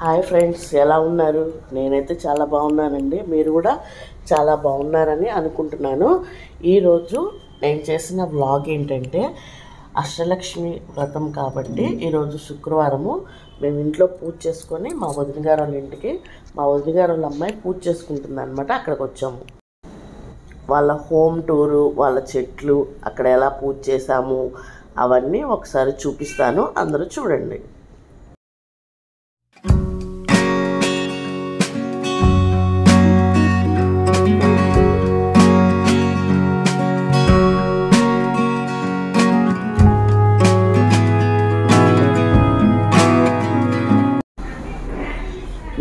Hi friends ఎలా ఉన్నారు? నేనైతే చాలా బాగున్నానండి. మీరు కూడా చాలా బాగున్నారని అనుకుంటున్నాను. ఈరోజు నేను చేసిన వ్లాగ్ ఏంటంటే అష్టలక్ష్మి వ్రతం కాబట్టి ఈరోజు శుక్రవారము మేము ఇంట్లో పూజ చేసుకొని మా వదిన గారు వాళ్ళ ఇంటికి మా వదిన గారు వాళ్ళ అమ్మాయి పూజ చేసుకుంటుంది అనమాట అక్కడికి వచ్చాము. వాళ్ళ హోమ్ టూరు వాళ్ళ చెట్లు అక్కడ ఎలా పూజ చేసాము అవన్నీ ఒకసారి చూపిస్తాను. అందరూ చూడండి.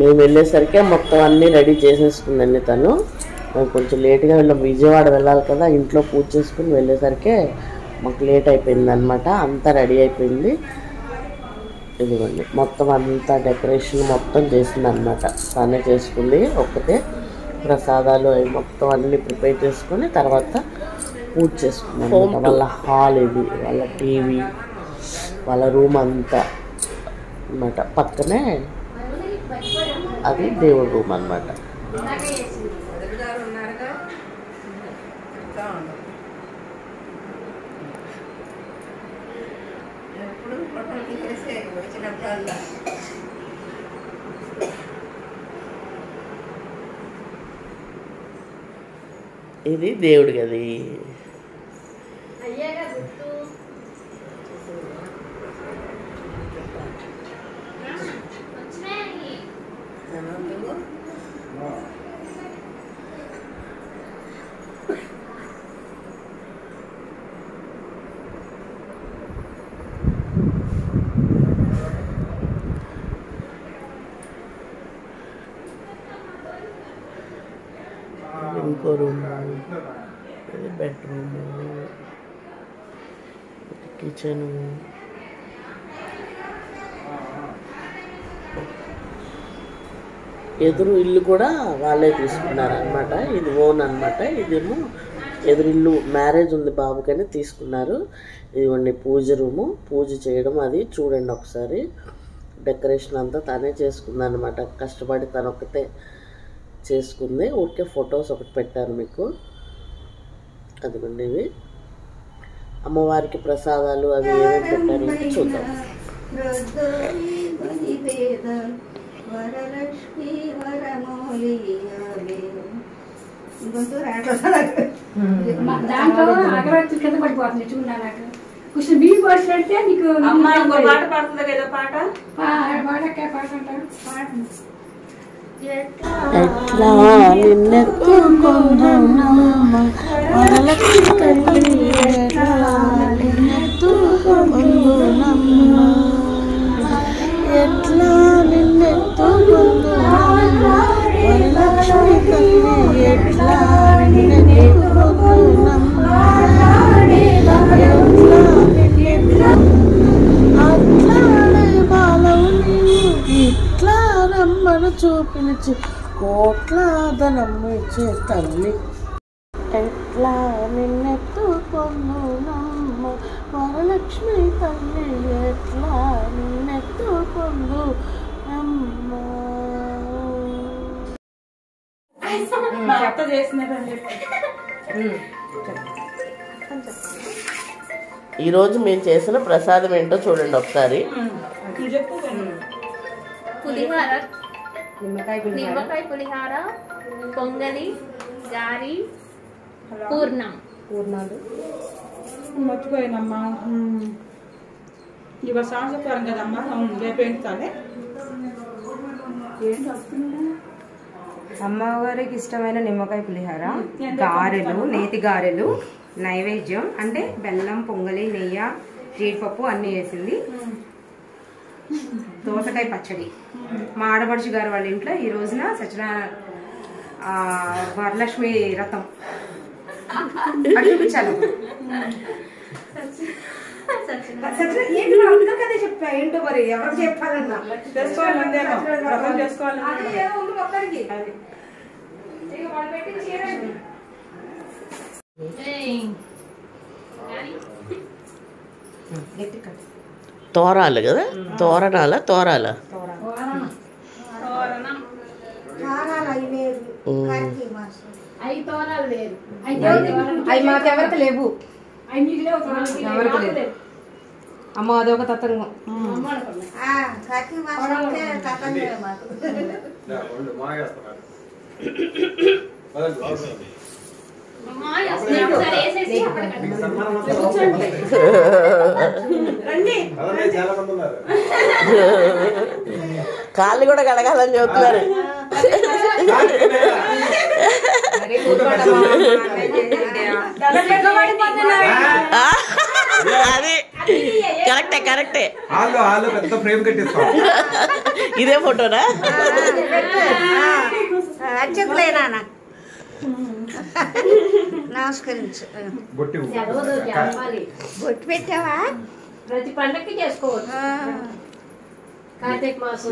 మేము వెళ్ళేసరికి మొత్తం అన్నీ రెడీ చేసేసుకుందండి తను. మేము కొంచెం లేట్గా వెళ్ళాం విజయవాడ వెళ్ళాలి కదా ఇంట్లో పూజ చేసుకుని వెళ్ళేసరికి మాకు లేట్ అయిపోయింది అనమాట అంతా రెడీ అయిపోయింది. ఇదిగోండి మొత్తం అంతా డెకరేషన్ మొత్తం చేసింది అనమాట తనే చేసుకుంది ఒక్కతే ప్రసాదాలు అవి మొత్తం అన్నీ ప్రిపేర్ చేసుకొని తర్వాత పూజ చేసుకున్నాం వాళ్ళ హాల్ ఇది వాళ్ళ టీవీ వాళ్ళ రూమ్ అంతా అన్నమాట. పక్కనే అది దేవుడి రూమ్ అన్నమాట. ఇది దేవుడి గది ఇంకో రూమ్ ఇది బెడ్రూమ్ కిచెన్. ఎదురు ఇల్లు కూడా వాళ్ళే తీసుకున్నారనమాట ఇది ఓన్ అనమాట ఇదేమో ఎదురిల్లు మ్యారేజ్ ఉంది బాబుకని తీసుకున్నారు. ఇదిగోండి పూజ రూము. పూజ చేయడం అది. చూడండి ఒకసారి. డెకరేషన్ అంతా తనే చేసుకుందనమాట కష్టపడి తనొక్కతే చేసుకుంది. ఊరికే ఫొటోస్ ఒకటి పెట్టాను మీకు. అదిగోండి అమ్మవారికి ప్రసాదాలు అవి ఏమేమి పెట్టారు చూద్దాం. వరలక్ష్మి దాంట్లో అగరత్తి కింద పడిపోతుంది చూడాలి నాకు. కొంచెం బియ్యం పోసినట్టే నీకు అమ్మ ఇంకో పాట పాడుతుంది కదా పాట? పాడక్క పాట అంటారు పాట ఎట్లా నిన్నెత్తుకుందామమ్మ వరలక్ష్మి తల్లి ఎట్లా? ఇచ్చే తల్లి ఎట్లా నిన్నెత్తుకొను నమ్మ వరలక్ష్మి తల్లి ఎట్లా నిన్నెత్తుకొను అమ్మ. చెత్త చెప్పి. ఈరోజు మేము చేసిన ప్రసాదం ఏంటో చూడండి ఒకసారి. నువ్వు చెప్పు. పులిహార. నిమ్మకాయ పులిహార. పొంగలి గారి పూర్ణం. మర్చిపోయానమ్మా. ఇవ సాంసత్వరం కదమ్మా? అవును రేపు ఏంటాలే అమ్మవారికి ఇష్టమైన నిమ్మకాయ పులిహార గారెలు నేతి గారెలు నైవేద్యం అంటే బెల్లం పొంగలి నెయ్యి జీడిపప్పు అన్నీ వేసింది. దోసకాయ పచ్చడి. మా ఆడపడుచు గారు వాళ్ళ ఇంట్లో ఈ రోజున సత్యనారాయణ వరలక్ష్మి రథం. చూపించాలి కదే చెప్పా? ఏంటో మరి? చెప్పాలన్నా? కట్టు తోరాలు కదా? తోరణాల? తోరాల? లేవు. ఎవరికి లేదు అమ్మ అదొక తతంగం. కాళ్ళు కూడా కడగాలని చెప్తున్నారు అది. కరెక్టే కరెక్టే. పెద్ద ఫ్రేమ్ ఇదే ఫోటోనా? అర్చకులేనా నమస్కరించు పెట్టావా? ప్రతి పండక్కి చేసుకోవచ్చు. కార్తీక మాసం.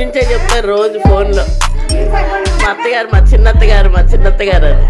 గురించే చెప్తారు రోజు ఫోన్లో. మా అత్తగారు మా చిన్నత్తగారు మా చిన్నత్తగారు అని.